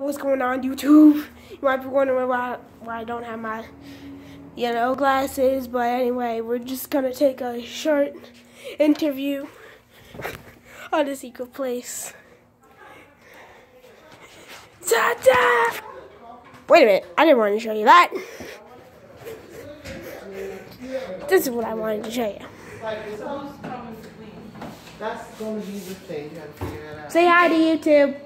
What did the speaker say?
what's going on YouTube? You might be wondering why, why I don't have my yellow glasses, but anyway, we're just gonna take a short interview on the secret place. Ta-da! Wait a minute, I didn't want to show you that. This is what I wanted to show you. That's gonna be the thing. You have to figure that out. Say hi to YouTube.